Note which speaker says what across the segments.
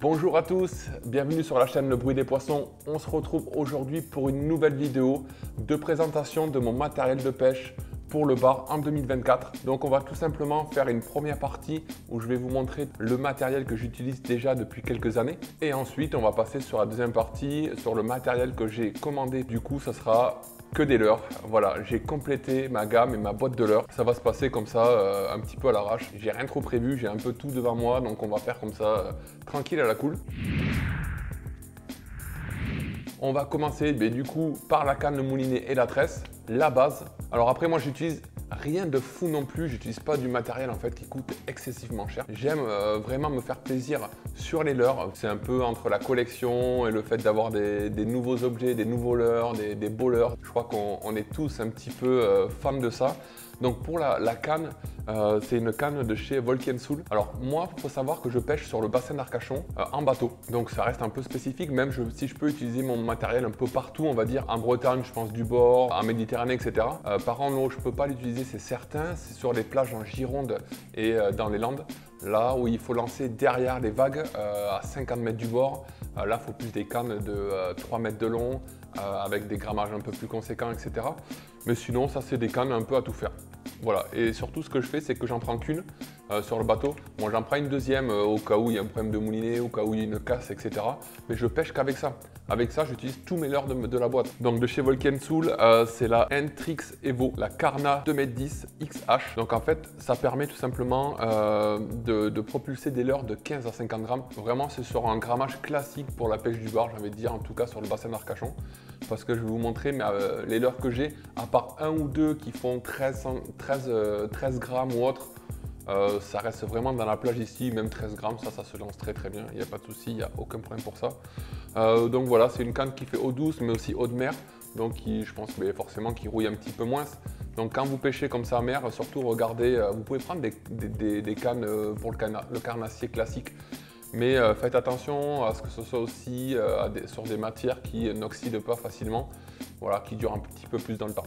Speaker 1: Bonjour à tous, bienvenue sur la chaîne Le Bruit des Poissons. On se retrouve aujourd'hui pour une nouvelle vidéo de présentation de mon matériel de pêche pour le bar en 2024. Donc on va tout simplement faire une première partie où je vais vous montrer le matériel que j'utilise déjà depuis quelques années. Et ensuite on va passer sur la deuxième partie, sur le matériel que j'ai commandé. Du coup ça sera que des leurres. Voilà, j'ai complété ma gamme et ma boîte de leurres. Ça va se passer comme ça, euh, un petit peu à l'arrache. J'ai rien trop prévu, j'ai un peu tout devant moi, donc on va faire comme ça, euh, tranquille à la cool. On va commencer ben, du coup par la canne, moulinet et la tresse, la base. Alors après moi j'utilise rien de fou non plus, j'utilise pas du matériel en fait qui coûte excessivement cher. J'aime euh, vraiment me faire plaisir sur les leurres. C'est un peu entre la collection et le fait d'avoir des, nouveaux objets, des nouveaux leurres, des, beaux leurres. Je crois qu'on est tous un petit peu euh, fans de ça. Donc pour la, canne, euh, c'est une canne de chez Volken Soul. Alors moi, il faut savoir que je pêche sur le bassin d'Arcachon euh, en bateau. Donc ça reste un peu spécifique, même si je peux utiliser mon matériel un peu partout, on va dire en Bretagne, je pense du bord, en Méditerranée, etc. Euh, par an, non, je ne peux pas l'utiliser, c'est certain. C'est sur les plages en Gironde et dans les Landes. Là où il faut lancer derrière les vagues à 50 mètres du bord. là, il faut plus des cannes de 3 mètres de long, avec des grammages un peu plus conséquents, etc. Mais sinon, ça, c'est des cannes un peu à tout faire. Voilà, et surtout ce que je fais, c'est que j'en prends qu'une euh, sur le bateau. Moi, j'en prends une deuxième euh, au cas où il y a un problème de moulinet, au cas où il y a une casse, etc. Mais je pêche qu'avec ça. Avec ça, j'utilise tous mes leurres de, la boîte. Donc de chez Volken Soul, euh, c'est la Entrix Evo, la Carna 2m10 XH. Donc en fait, ça permet tout simplement de, de, propulser des leurres de 15 à 50 grammes. Vraiment, c'est sur un grammage classique pour la pêche du bar, de dire, en tout cas sur le bassin d'Arcachon parce que je vais vous montrer mais, euh, les leurres que j'ai, à part un ou deux qui font 13, 13, 13 grammes ou autre, euh, ça reste vraiment dans la plage ici, même 13 grammes, ça, ça se lance très très bien, il n'y a pas de souci, il n'y a aucun problème pour ça. Euh, donc voilà, c'est une canne qui fait eau douce, mais aussi eau de mer, donc je pense mais forcément qui rouille un petit peu moins. Donc quand vous pêchez comme ça à mer, surtout regardez, vous pouvez prendre des, cannes pour le, carnassier classique, mais euh, faites attention à ce que ce soit aussi euh, sur des matières qui n'oxydent pas facilement, voilà, qui durent un petit peu plus dans le temps.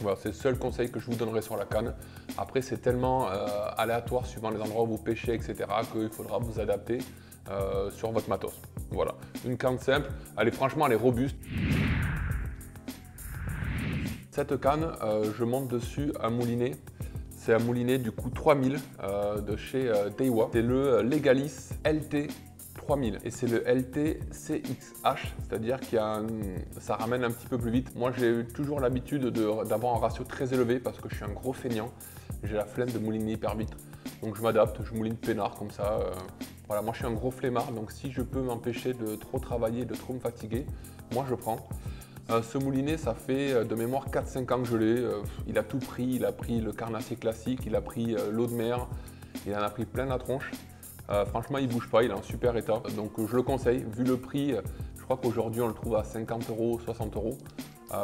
Speaker 1: Voilà, c'est le seul conseil que je vous donnerai sur la canne. Après, c'est tellement euh, aléatoire suivant les endroits où vous pêchez, etc., qu'il faudra vous adapter sur votre matos. Voilà, une canne simple, elle est franchement, elle est robuste. Cette canne, je monte dessus un moulinet c'est un moulinet du coup 3000 euh, de chez euh, Daiwa. C'est le euh, Legalis LT 3000 et c'est le LT CXH, c'est-à-dire qu'il ça ramène un petit peu plus vite. Moi j'ai toujours l'habitude d'avoir un ratio très élevé parce que je suis un gros feignant. J'ai la flemme de mouliner hyper vite. Donc je m'adapte, je mouline peinard comme ça. Voilà, moi je suis un gros flemmard, donc si je peux m'empêcher de trop travailler, de trop me fatiguer, moi je prends. Euh, ce moulinet, ça fait euh, de mémoire 4-5 ans que je l'ai. Euh, il a tout pris, il a pris le carnassier classique, il a pris l'eau de mer, il en a pris plein la tronche. Franchement, il bouge pas, il est en super état. Donc je le conseille, vu le prix, je crois qu'aujourd'hui on le trouve à 50 euros, 60 euros.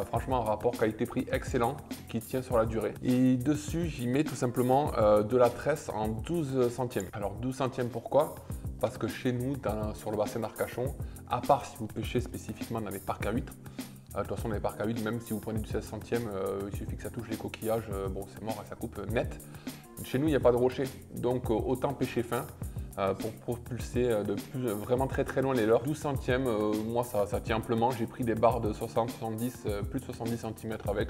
Speaker 1: franchement, un rapport qualité-prix excellent qui tient sur la durée. Et dessus, j'y mets tout simplement de la tresse en 12 centièmes. Alors 12 centièmes pourquoi? Parce que chez nous, sur le bassin d'Arcachon, à part si vous pêchez spécifiquement dans les parcs à huîtres, euh, de toute façon, les parcs à huile, même si vous prenez du 16 centième, euh, il suffit que ça touche les coquillages, euh, bon, c'est mort, ça coupe net. Chez nous, il n'y a pas de rocher, donc autant pêcher fin. Pour propulser de vraiment très très loin les leurres. 12 centièmes, moi ça, tient amplement. J'ai pris des barres de 60, 70, plus de 70 cm avec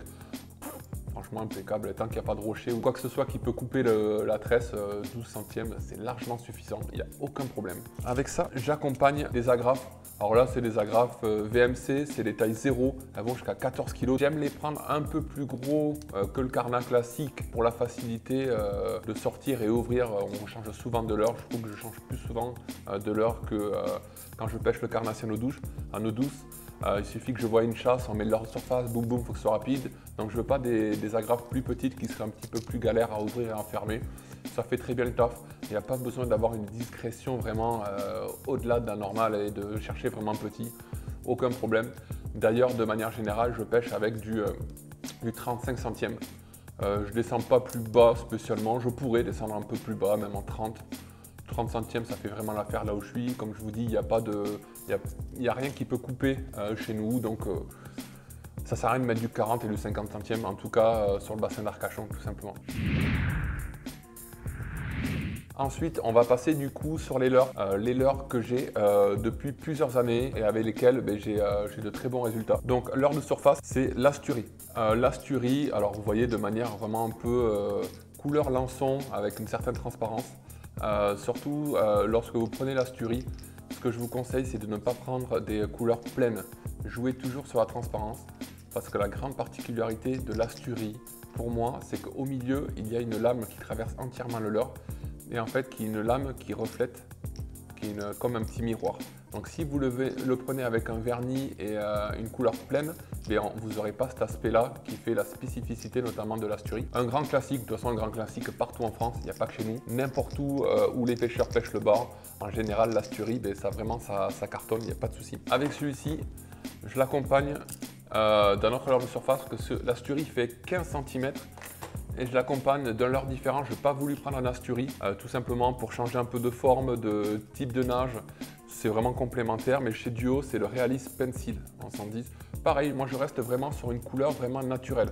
Speaker 1: franchement impeccable. Tant qu'il n'y a pas de rocher ou quoi que ce soit qui peut couper la tresse, 12 euh, centièmes, c'est largement suffisant. Il n'y a aucun problème. Avec ça, j'accompagne des agrafes. Alors là, c'est des agrafes euh, VMC, c'est les tailles 0, elles vont jusqu'à 14 kg. J'aime les prendre un peu plus gros euh, que le carnat classique pour la facilité de sortir et ouvrir. On change souvent de l'heure. Je trouve que je change plus souvent de l'heure que quand je pêche le carnassier en eau douce. En eau douce. il suffit que je vois une chasse, on met de leur surface, boum boum, faut que ce soit rapide. Donc je veux pas des, agrafes plus petites qui seraient un petit peu plus galères à ouvrir et à enfermer. Ça fait très bien le taf. Il n'y a pas besoin d'avoir une discrétion vraiment euh, au-delà d'un normal et de chercher vraiment petit. Aucun problème. D'ailleurs, de manière générale, je pêche avec du, 35 euh, centièmes. Euh, je ne descends pas plus bas spécialement. Je pourrais descendre un peu plus bas, même en 30. 30 centièmes, ça fait vraiment l'affaire là où je suis. Comme je vous dis, il n'y a, pas de, a, rien qui peut couper chez nous. Donc, ça sert à rien de mettre du 40 et du 50 centièmes, en tout cas sur le bassin d'Arcachon tout simplement. Ensuite, on va passer du coup sur les leurres. Euh, les leurres que j'ai euh, depuis plusieurs années et avec lesquels ben, j'ai de très bons résultats. Donc, leurre de surface, c'est l'asturie. l'asturie, alors vous voyez de manière vraiment un peu couleur lançon avec une certaine transparence. surtout lorsque vous prenez l'asturie, ce que je vous conseille, c'est de ne pas prendre des couleurs pleines. Jouez toujours sur la transparence parce que la grande particularité de l'asturie, pour moi, c'est qu'au milieu, il y a une lame qui traverse entièrement le leurre et en fait qui est une lame qui reflète, qui est comme un petit miroir. Donc si vous le, prenez avec un vernis et euh, une couleur pleine, bien, vous n'aurez pas cet aspect-là qui fait la spécificité notamment de l'asturie. Un grand classique, de toute façon un grand classique partout en France, il n'y a pas que chez nous. N'importe où euh, où les pêcheurs pêchent le bar, en général l'asturie, ben, ça vraiment ça, ça cartonne, il n'y a pas de souci. Avec celui-ci, je l'accompagne euh, d'un autre leurre de surface que l'asturie fait 15 cm et je l'accompagne d'un leurre différent. Je n'ai pas voulu prendre un asturie euh, tout simplement pour changer un peu de forme, de type de nage. C'est vraiment complémentaire, mais chez Duo, c'est le Realis Pencil en 110. Pareil, moi je reste vraiment sur une couleur vraiment naturelle.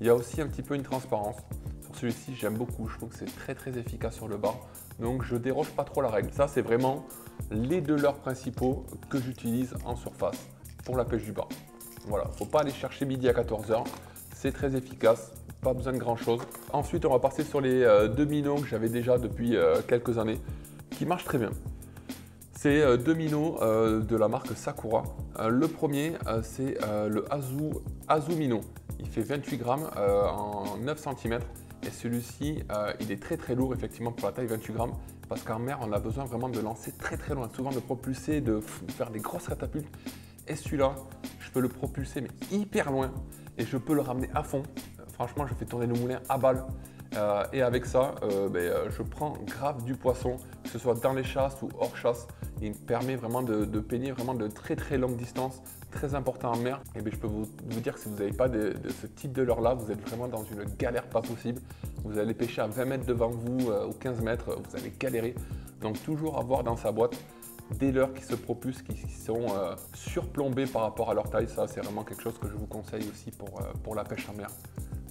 Speaker 1: Il y a aussi un petit peu une transparence. Sur celui-ci, j'aime beaucoup. Je trouve que c'est très très efficace sur le bas. Donc je déroge pas trop la règle. Ça, c'est vraiment les deux leurres principaux que j'utilise en surface pour la pêche du bas. Voilà, faut pas aller chercher midi à 14h. C'est très efficace, pas besoin de grand chose. Ensuite, on va passer sur les euh, deux minots que j'avais déjà depuis euh, quelques années, qui marchent très bien. C'est euh, deux minots de la marque Sakura. le premier, c'est le Azu, Azu Mino. Il fait 28 grammes en 9 cm. Et celui-ci, il est très très lourd effectivement pour la taille 28 grammes. Parce qu'en mer, on a besoin vraiment de lancer très très loin, souvent de propulser, de faire des grosses catapultes. Et celui-là, je peux le propulser mais hyper loin et je peux le ramener à fond. Franchement, je fais tourner le moulin à balle. Euh, et avec ça, euh, ben, euh, je prends grave du poisson, que ce soit dans les chasses ou hors chasse. Il me permet vraiment de, peigner vraiment de très très longues distances, très important en mer. Et ben, je peux vous, dire que si vous n'avez pas de, ce type de leurre là, vous êtes vraiment dans une galère pas possible. Vous allez pêcher à 20 mètres devant vous ou 15 mètres, vous allez galérer. Donc toujours avoir dans sa boîte des leurres qui se propulsent, qui, sont surplombés par rapport à leur taille. Ça, c'est vraiment quelque chose que je vous conseille aussi pour la pêche en mer.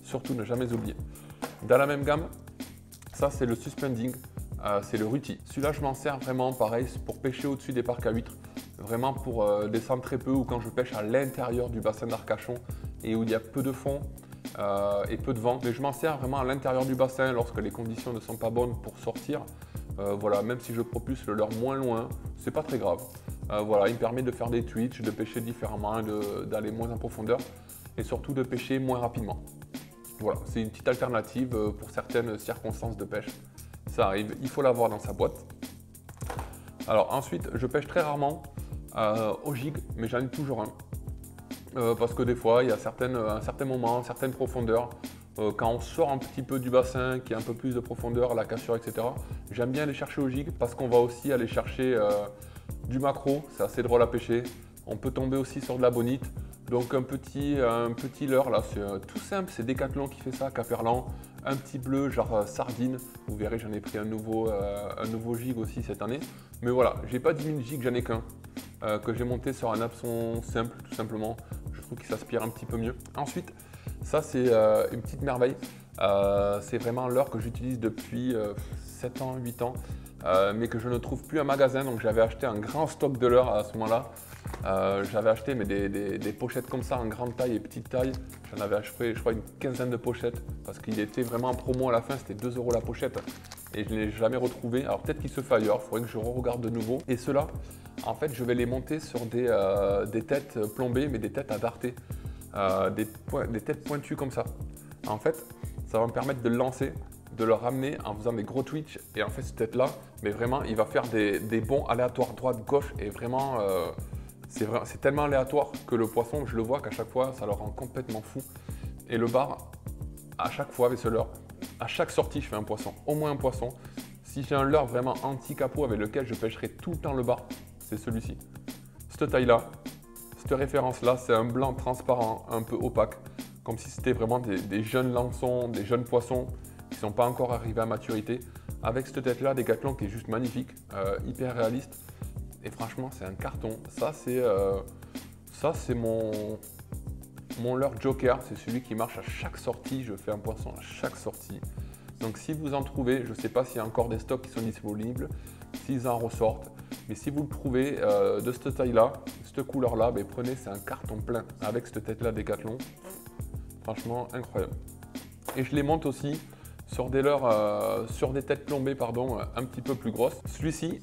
Speaker 1: Surtout, ne jamais oublier. Dans la même gamme, ça, c'est le suspending. Euh, c'est le Ruti. Celui-là, je m'en sers vraiment pareil pour pêcher au-dessus des parcs à huîtres. Vraiment pour descendre très peu ou quand je pêche à l'intérieur du bassin d'Arcachon et où il y a peu de fond et peu de vent. Mais je m'en sers vraiment à l'intérieur du bassin lorsque les conditions ne sont pas bonnes pour sortir. Euh, voilà, même si je propulse le leurre moins loin, c'est pas très grave. Euh, voilà, il me permet de faire des twitches, de pêcher différemment, d'aller moins en profondeur et surtout de pêcher moins rapidement. Voilà, c'est une petite alternative euh, pour certaines circonstances de pêche. Ça arrive, il faut l'avoir dans sa boîte. Alors ensuite, je pêche très rarement au gig, mais j'en ai toujours un. parce que des fois, il y a certaines, un certain moment, certaines profondeurs, euh, quand on sort un petit peu du bassin, qui a un peu plus de profondeur, la cassure, etc. J'aime bien aller chercher au gig parce qu'on va aussi aller chercher euh, du macro, c'est assez drôle à pêcher. On peut tomber aussi sur de la bonite. Donc un petit, un petit leurre là, c'est euh, tout simple, c'est Decathlon qui fait ça, Caperlan. Un petit bleu genre sardine. Vous verrez, j'en ai pris un nouveau, un nouveau gig aussi cette année. Mais voilà, j'ai pas 10 000 gigs, j'en ai qu'un. que j'ai monté sur un hameçon simple, tout simplement. Je trouve qu'il s'aspire un petit peu mieux. Ensuite, ça, c'est euh, une petite merveille. Euh, c'est vraiment l'heure que j'utilise depuis 7 euh, ans, 8 ans, mais que je ne trouve plus en magasin. Donc j'avais acheté un grand stock de l'heure à ce moment-là. J'avais acheté mais des, pochettes comme ça en grande taille et petite taille. J'en avais acheté, je crois, une quinzaine de pochettes parce qu'il était vraiment en promo à la fin. C'était 2 euros la pochette et je ne l'ai jamais retrouvé. Alors peut-être qu'il se fait ailleurs, il faudrait que je re-regarde de nouveau. Et ceux-là, en fait, je vais les monter sur des, des têtes plombées, mais des têtes à darté. Euh, des, têtes pointues comme ça. En fait, ça va me permettre de le lancer, de le ramener en faisant des gros twitch. Et en fait, cette tête-là, mais vraiment, il va faire des, bons aléatoires droite-gauche. Et vraiment, euh, c'est tellement aléatoire que le poisson, je le vois qu'à chaque fois, ça le rend complètement fou. Et le bar, à chaque fois avec ce leurre, à chaque sortie, je fais un poisson, au moins un poisson. Si j'ai un leurre vraiment anti-capot avec lequel je pêcherai tout le temps le bar, c'est celui-ci. Cette taille-là, cette référence-là, c'est un blanc transparent, un peu opaque, comme si c'était vraiment des, jeunes lançons, des jeunes poissons qui ne sont pas encore arrivés à maturité. Avec cette tête-là, des Decathlon qui est juste magnifique, euh, hyper réaliste. Et franchement, c'est un carton. Ça, c'est euh, ça, c'est mon, mon leurre joker. C'est celui qui marche à chaque sortie. Je fais un poisson à chaque sortie. Donc si vous en trouvez, je ne sais pas s'il y a encore des stocks qui sont disponibles, s'ils en ressortent, mais si vous le trouvez euh, de cette taille-là, cette couleur-là, ben, prenez, c'est un carton plein avec cette tête-là Decathlon. Franchement, incroyable. Et je les monte aussi sur des, euh, sur des têtes plombées pardon, un petit peu plus grosses. Celui-ci,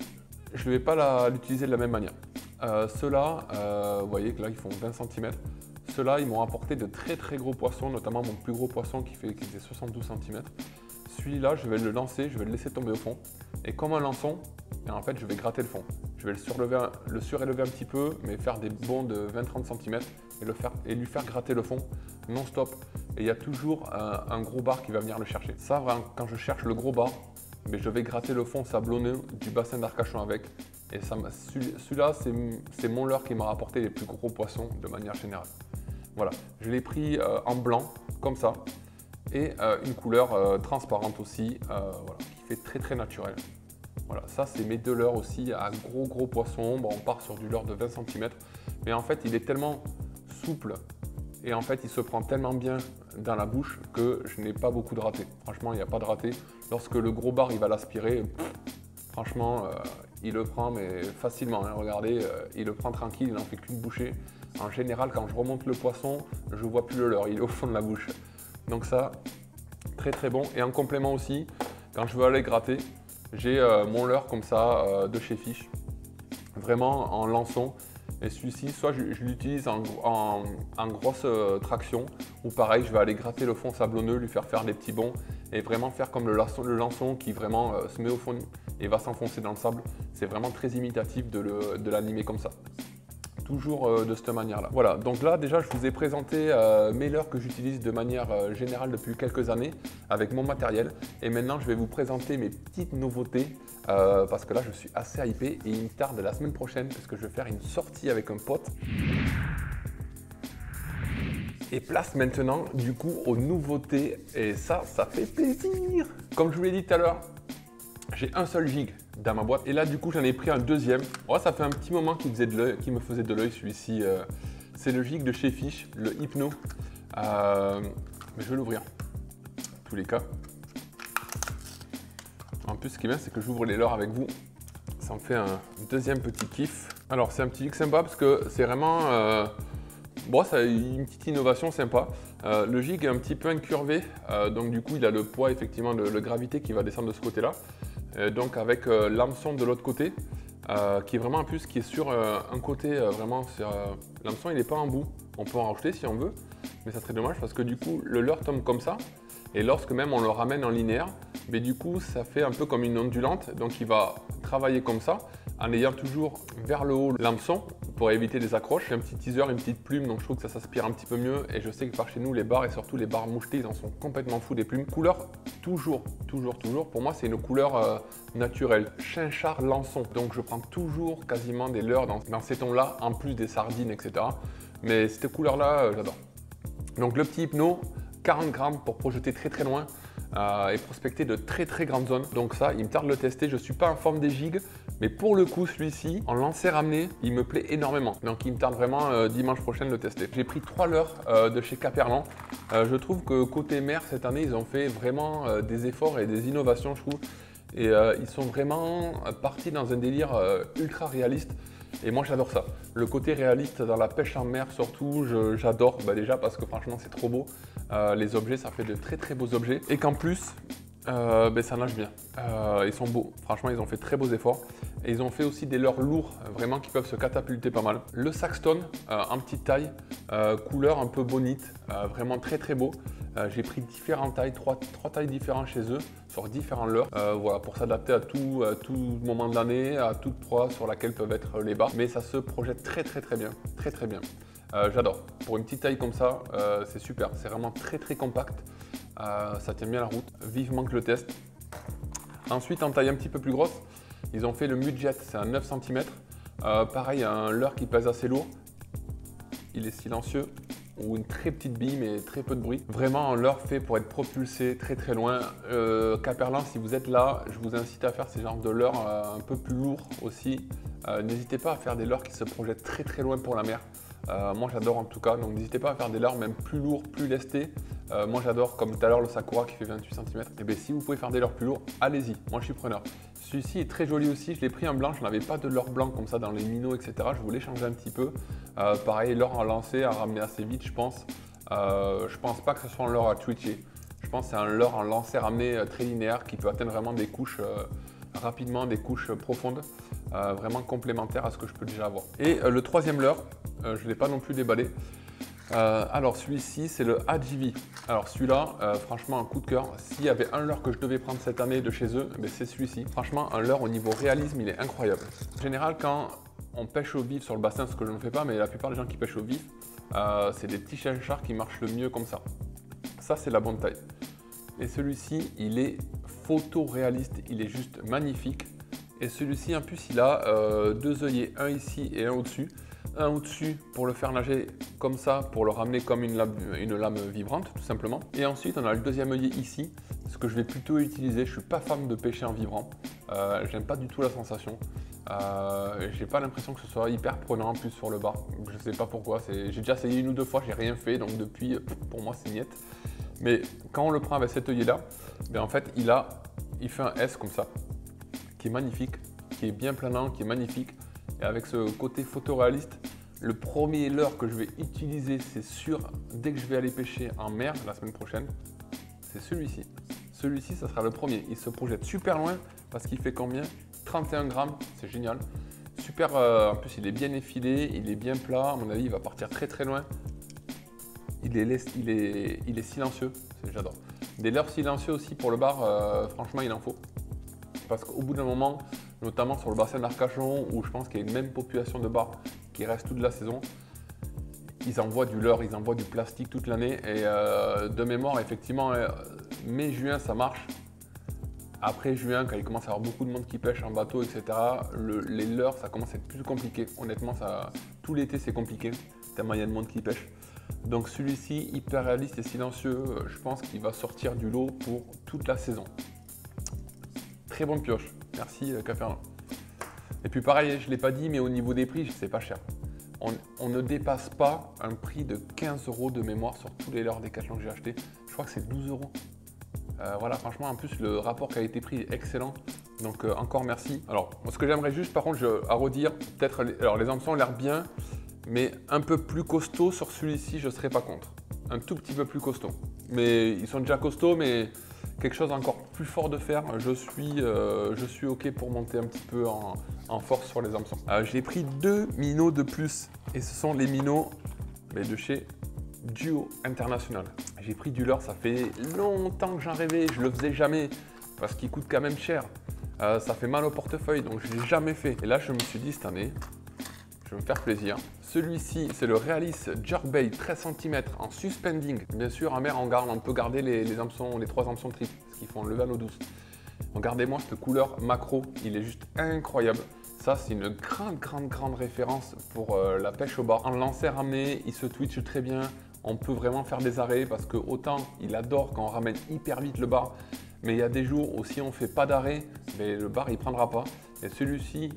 Speaker 1: je ne vais pas l'utiliser de la même manière. Euh, Ceux-là, euh, vous voyez que là, ils font 20 cm. Ceux-là, ils m'ont apporté de très très gros poissons, notamment mon plus gros poisson qui fait, qui fait 72 cm. Celui-là, je vais le lancer, je vais le laisser tomber au fond. Et comme un lançon, et en fait, je vais gratter le fond. Je vais le, surélever un petit peu, mais faire des bonds de 20-30 cm et, lui faire gratter le fond non-stop. Et il y a toujours un, gros bar qui va venir le chercher. Ça, quand je cherche le gros bar, mais je vais gratter le fond sablonneux du bassin d'Arcachon avec. Et celui-là, c'est mon leurre qui m'a rapporté les plus gros poissons de manière générale. Voilà, je l'ai pris euh, en blanc, comme ça, et euh, une couleur euh, transparente aussi, voilà, qui fait très très naturel. Voilà, ça c'est mes deux leurres aussi à gros gros poissons. Bon, on part sur du leurre de 20 cm, mais en fait il est tellement souple et en fait il se prend tellement bien dans la bouche que je n'ai pas beaucoup de raté. Franchement, il n'y a pas de raté. Lorsque le gros bar il va l'aspirer, franchement, euh, il le prend mais facilement. Hein. Regardez, euh, il le prend tranquille, il n'en fait qu'une bouchée. En général, quand je remonte le poisson, je vois plus le leurre, il est au fond de la bouche. Donc ça, très très bon. Et en complément aussi, quand je veux aller gratter, j'ai euh, mon leurre comme ça de chez Fish, vraiment en lançon. Et celui-ci, soit je, l'utilise en, grosse euh, traction, ou pareil, je vais aller gratter le fond sablonneux, lui faire faire des petits bonds, et vraiment faire comme le, lançon, qui vraiment euh, se met au fond et va s'enfoncer dans le sable. C'est vraiment très imitatif de l'animer comme ça toujours euh, de cette manière-là. Voilà, donc là déjà je vous ai présenté mes leurres que j'utilise de manière générale depuis quelques années avec mon matériel et maintenant je vais vous présenter mes petites nouveautés euh, parce que là je suis assez hypé et il me tarde la semaine prochaine parce que je vais faire une sortie avec un pote. Et place maintenant du coup aux nouveautés et ça, ça fait plaisir. Comme je vous l'ai dit tout à l'heure, j'ai un seul gig dans ma boîte et là du coup j'en ai pris un deuxième. Oh, ça fait un petit moment qu'il me faisait de l'œil celui-ci. Euh, c'est le gig de chez Fish, le Hypno. Euh, mais je vais l'ouvrir. tous les cas. En plus, ce qui est bien, c'est que j'ouvre les leurres avec vous. Ça me fait un deuxième petit kiff. Alors, c'est un petit kiff sympa parce que c'est vraiment... Euh, bon, ça une petite innovation sympa. Euh, le jig est un petit peu incurvé, euh, donc du coup, il a le poids effectivement de, gravité qui va descendre de ce côté-là. donc avec l'hameçon de l'autre côté, qui est vraiment en plus qui est sur un côté vraiment l'hameçon il n'est pas en bout on peut en rajouter si on veut mais ça serait dommage parce que du coup le leurre tombe comme ça et lorsque même on le ramène en linéaire, mais du coup ça fait un peu comme une ondulante, donc il va travailler comme ça en ayant toujours vers le haut l'hameçon pour éviter les accroches. Un petit teaser, une petite plume, donc je trouve que ça s'aspire un petit peu mieux et je sais que par chez nous les bars et surtout les bars mouchetés ils en sont complètement fous des plumes. Couleur toujours, toujours, toujours, pour moi c'est une couleur euh, naturelle, chinchard lançon. Donc je prends toujours quasiment des leurres dans, ces tons là en plus des sardines etc. Mais cette couleur là euh, j'adore. Donc le petit hypno, 40 grammes pour projeter très très loin euh, et prospecter de très très grandes zones. Donc ça, il me tarde de le tester. Je ne suis pas en forme des gigs, mais pour le coup, celui-ci, en lancer ramené, il me plaît énormément. Donc il me tarde vraiment euh, dimanche prochain de le tester. J'ai pris trois leurres euh, de chez Caperlan. je trouve que côté mer, cette année, ils ont fait vraiment des efforts et des innovations, je trouve. Et ils sont vraiment partis dans un délire ultra réaliste. Et moi j'adore ça. Le côté réaliste dans la pêche en mer surtout, j'adore bah, déjà parce que franchement c'est trop beau. Euh, les objets, ça fait de très très beaux objets. Et qu'en plus, euh, ben, ça nage bien. Euh, ils sont beaux. Franchement, ils ont fait très beaux efforts. Et ils ont fait aussi des leurres lourds, vraiment qui peuvent se catapulter pas mal. Le Saxton, en petite taille, couleur un peu bonite, vraiment très très beau. J'ai pris différentes tailles, trois, tailles différentes chez eux, sur différents leurres, voilà, pour s'adapter à tout, moment de l'année, à toute proie sur laquelle peuvent être les bas. Mais ça se projette très très très bien, très très bien. Euh, j'adore. Pour une petite taille comme ça, euh, c'est super. C'est vraiment très très compact. Euh, ça tient bien la route. Vivement que le test. Ensuite, en taille un petit peu plus grosse, ils ont fait le Mudjet. C'est un 9 cm. pareil, un leurre qui pèse assez lourd. Il est silencieux ou une très petite bille mais très peu de bruit. Vraiment un leurre fait pour être propulsé très très loin. Caperlin, si vous êtes là, je vous incite à faire ces genres de leurres un peu plus lourds aussi. N'hésitez pas à faire des leurres qui se projettent très très loin pour la mer. Euh, moi j'adore en tout cas, donc n'hésitez pas à faire des leurres même plus lourds, plus lestés, Euh, moi j'adore, comme tout à l'heure le Sakura qui fait 28 cm. Et bien si vous pouvez faire des leurres plus lourds, allez-y, moi je suis preneur. Celui-ci est très joli aussi, je l'ai pris en blanc, je n'avais pas de leurre blanc comme ça dans les minots, etc. Je voulais changer un petit peu. Euh, pareil, leurre en lancé à ramener assez vite, je pense. Euh, je pense pas que ce soit un leurre à twitcher. Je pense que c'est un leurre en lancé ramené très linéaire qui peut atteindre vraiment des couches rapidement, des couches profondes, vraiment complémentaires à ce que je peux déjà avoir. Et le troisième leurre, je ne l'ai pas non plus déballé. Euh, alors celui-ci, c'est le AGV. Alors celui-là, euh, franchement, un coup de cœur. S'il y avait un leurre que je devais prendre cette année de chez eux, eh ben, c'est celui-ci. Franchement, un leurre au niveau réalisme, il est incroyable. En général, quand on pêche au vif sur le bassin, ce que je ne fais pas, mais la plupart des gens qui pêchent au vif, euh, c'est des petits chiens-chars qui marchent le mieux comme ça. Ça, c'est la bonne taille. Et celui-ci, il est photoréaliste, il est juste magnifique. Et celui-ci, en plus, il a deux œillets, un ici et un au-dessus un au-dessus pour le faire nager comme ça, pour le ramener comme une lame, vibrante tout simplement. Et ensuite on a le deuxième œillet ici, ce que je vais plutôt utiliser. Je suis pas fan de pêcher en vibrant, euh, j'aime pas du tout la sensation. Euh, j'ai pas l'impression que ce soit hyper prenant en plus sur le bar. Je sais pas pourquoi. J'ai déjà essayé une ou deux fois, j'ai rien fait, donc depuis pour moi c'est niette. Mais quand on le prend avec cet œillet là, ben en fait il a, il fait un S comme ça, qui est magnifique, qui est bien planant, qui est magnifique. Et avec ce côté photoréaliste, le premier leurre que je vais utiliser, c'est sûr, dès que je vais aller pêcher en mer la semaine prochaine, c'est celui-ci. Celui-ci, ça sera le premier. Il se projette super loin parce qu'il fait combien? 31 grammes, c'est génial. Super, euh, en plus il est bien effilé, il est bien plat, à mon avis il va partir très très loin. Il est, il est, il est silencieux, j'adore. Des leurres silencieux aussi pour le bar, euh, franchement il en faut. Parce qu'au bout d'un moment, notamment sur le bassin d'Arcachon, où je pense qu'il y a une même population de bars qui reste toute la saison. Ils envoient du leurre, ils envoient du plastique toute l'année. Et euh, de mémoire, effectivement, euh, mai-juin, ça marche. Après juin, quand il commence à y avoir beaucoup de monde qui pêche en bateau, etc., les leurres, ça commence à être plus compliqué. Honnêtement, tout l'été, c'est compliqué, tellement il y a de monde qui pêche. Donc celui-ci, hyper réaliste et silencieux, je pense qu'il va sortir du lot pour toute la saison. Très bonne pioche. Merci euh, Café Et puis pareil, je l'ai pas dit, mais au niveau des prix, c'est pas cher. On, ne dépasse pas un prix de 15 euros de mémoire sur tous les leurres Decathlon que j'ai acheté. Je crois que c'est 12 euros. Euh, voilà, franchement, en plus, le rapport qui a été pris est excellent. Donc, euh, encore merci. Alors, ce que j'aimerais juste, par contre, je, à redire, peut-être, alors les hameçons ont l'air bien, mais un peu plus costaud sur celui-ci, je serais pas contre. Un tout petit peu plus costaud. Mais ils sont déjà costauds, mais quelque chose encore plus fort de faire, je suis, euh, je suis OK pour monter un petit peu en, force sur les hameçons. Euh, j'ai pris deux minots de plus et ce sont les minots de chez Duo International. J'ai pris du leurre, ça fait longtemps que j'en rêvais, je le faisais jamais parce qu'il coûte quand même cher. Euh, ça fait mal au portefeuille donc je l'ai jamais fait. Et là je me suis dit cette année, je vais me faire plaisir. Celui-ci, c'est le Realis Jerkbait 13 cm en suspending. Bien sûr, en mer, on, garde, on peut garder les, les, les trois hameçons ce qu'ils font lever à l'eau douce. Regardez-moi cette couleur macro, il est juste incroyable. Ça, c'est une grande, grande, grande référence pour euh, la pêche au bar. En lancer ramené, il se twitch très bien. On peut vraiment faire des arrêts parce que autant il adore quand on ramène hyper vite le bar, mais il y a des jours où si on ne fait pas d'arrêt, le bar il prendra pas. Et celui-ci,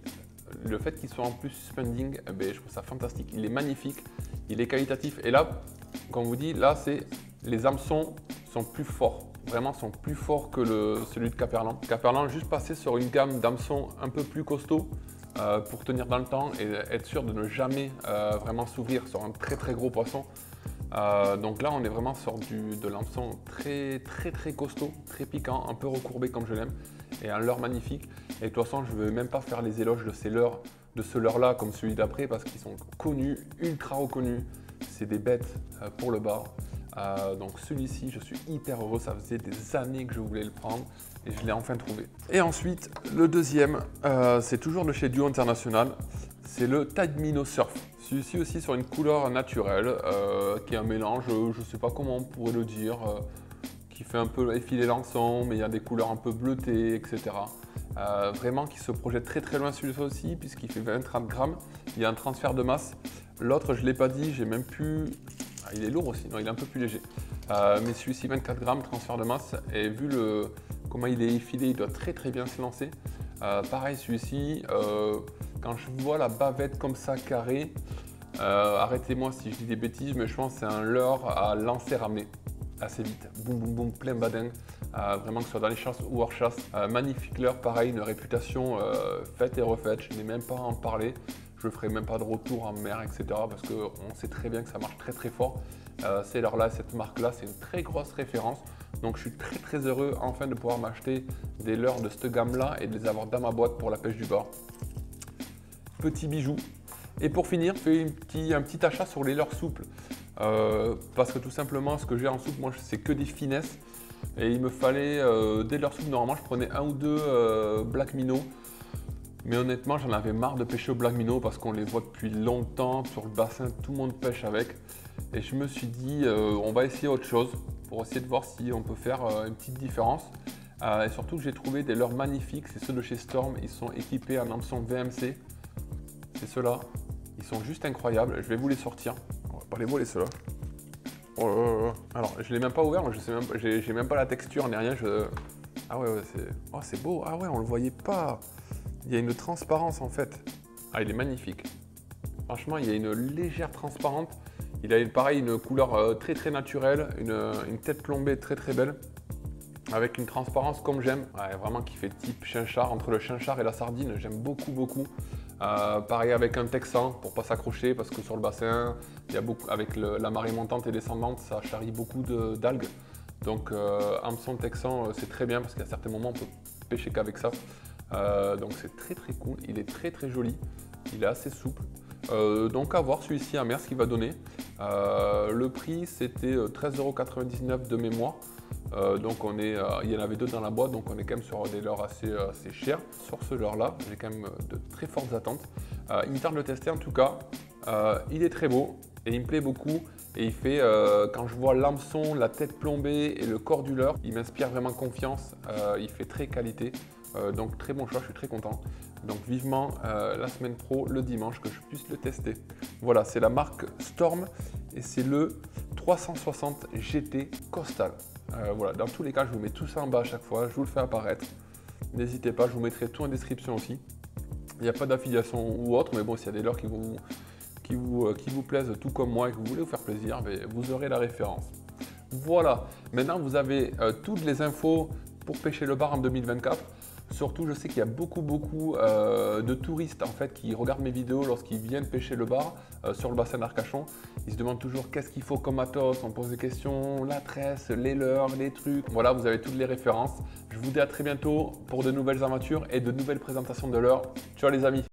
Speaker 1: le fait qu'il soit en plus suspending, eh ben, je trouve ça fantastique. Il est magnifique, il est qualitatif. Et là, comme vous dit, là, c'est les hameçons sont plus forts. Vraiment, sont plus forts que celui de Caperlan. Caperlan, juste passé sur une gamme d'hameçons un peu plus costaud euh, pour tenir dans le temps et être sûr de ne jamais euh, vraiment s'ouvrir sur un très très gros poisson. Euh, donc là, on est vraiment sur de l'hameçon très très très costaud, très piquant, un peu recourbé comme je l'aime et un leurre magnifique. Et de toute façon, je ne vais même pas faire les éloges de ces leurres, de ce leurre-là comme celui d'après parce qu'ils sont connus, ultra reconnus. C'est des bêtes euh, pour le bar. Euh, donc celui-ci, je suis hyper heureux. Ça faisait des années que je voulais le prendre et je l'ai enfin trouvé. Et ensuite, le deuxième, euh, c'est toujours de chez Duo International. C'est le Tide Minnow Surf. Celui-ci aussi sur une couleur naturelle, qui est un mélange, je ne sais pas comment on pourrait le dire, qui fait un peu effiler l'ensemble, mais il y a des couleurs un peu bleutées, etc. Euh, vraiment qui se projette très très loin celui-ci aussi, puisqu'il fait 20-30 grammes. Il y a un transfert de masse. L'autre, je ne l'ai pas dit, j'ai même pu... Ah, il est lourd aussi, non, il est un peu plus léger. Euh, mais celui-ci, 24 grammes, transfert de masse. Et vu le, comment il est effilé, il doit très très bien se lancer. Euh, pareil, celui-ci, quand je vois la bavette comme ça, carrée, arrêtez-moi si je dis des bêtises, mais je pense que c'est un leurre à lancer ramener. Assez vite. Boum, boum, boum, plein badin. Euh, vraiment que ce soit dans les chasses ou hors chasse. Euh, magnifique leurre, pareil, une réputation faite et refaite. Je n'ai même pas à en parler. Je ne ferai même pas de retour en mer, etc. Parce qu'on sait très bien que ça marche très très fort. c'est là cette marque-là, c'est une très grosse référence. Donc je suis très très heureux enfin de pouvoir m'acheter des leurres de cette gamme-là et de les avoir dans ma boîte pour la pêche du bord. Petit bijou. Et pour finir, fais un petit achat sur les leurres souples. Euh, parce que tout simplement, ce que j'ai en soupe, moi, c'est que des finesses. Et il me fallait euh, des leurres souples. Normalement, je prenais un ou deux euh, Black Minnow. Mais honnêtement, j'en avais marre de pêcher au Black Minnow parce qu'on les voit depuis longtemps sur le bassin, tout le monde pêche avec. Et je me suis dit, on va essayer autre chose pour essayer de voir si on peut faire une petite différence. et surtout, j'ai trouvé des leurres magnifiques. C'est ceux de chez Storm. Ils sont équipés en hameçon VMC. C'est ceux-là. Ils sont juste incroyables. Je vais vous les sortir les voler ceux-là. Oh Alors, je l'ai même pas ouvert, je sais même, j'ai, même pas la texture ni rien. Je... Ah ouais, c'est, oh, c'est beau. Ah ouais, on le voyait pas. Il y a une transparence en fait. Ah, il est magnifique. Franchement, il y a une légère transparente. Il a pareil une couleur euh, très très naturelle, une, tête plombée très très belle, avec une transparence comme j'aime. Vraiment qui fait type chinchard entre le chinchard et la sardine. J'aime beaucoup beaucoup. Euh, pareil avec un texan pour pas s'accrocher parce que sur le bassin, avec la marée montante et descendante, ça charrie beaucoup d'algues. Donc euh, hameçon texan, euh, c'est très bien parce qu'à certains moments, on peut pêcher qu'avec ça. Euh, donc c'est très très cool. Il est très très joli. Il est assez souple. donc à voir celui-ci à mer ce qu'il va donner. le prix c'était 13,99€ de mémoire. Euh, donc on est, euh, il y en avait deux dans la boîte, donc on est quand même sur des leurres assez, euh, assez chers. Sur ce leurre-là, j'ai quand même de très fortes attentes. il me tarde de le tester en tout cas. il est très beau et il me plaît beaucoup. Et il fait, quand je vois l'hameçon, la tête plombée et le corps du leurre, il m'inspire vraiment confiance. il fait très qualité. donc très bon choix, je suis très content. Donc vivement la semaine pro, le dimanche, que je puisse le tester. Voilà, c'est la marque Storm et c'est le 360 GT Coastal. Euh, voilà, dans tous les cas, je vous mets tout ça en bas à chaque fois, je vous le fais apparaître. N'hésitez pas, je vous mettrai tout en description aussi. Il n'y a pas d'affiliation ou autre, mais bon, s'il y a des leurres qui vous, qui, vous, euh, qui vous plaisent tout comme moi et que vous voulez vous faire plaisir, ben, vous aurez la référence. Voilà, maintenant vous avez euh, toutes les infos pour pêcher le bar en 2024. Surtout, je sais qu'il y a beaucoup, beaucoup euh, de touristes en fait qui regardent mes vidéos lorsqu'ils viennent pêcher le bar euh, sur le bassin d'Arcachon. Ils se demandent toujours qu'est-ce qu'il faut comme matos. On pose des questions, la tresse, les leurres, les trucs. Voilà, vous avez toutes les références. Je vous dis à très bientôt pour de nouvelles aventures et de nouvelles présentations de leurres. Ciao les amis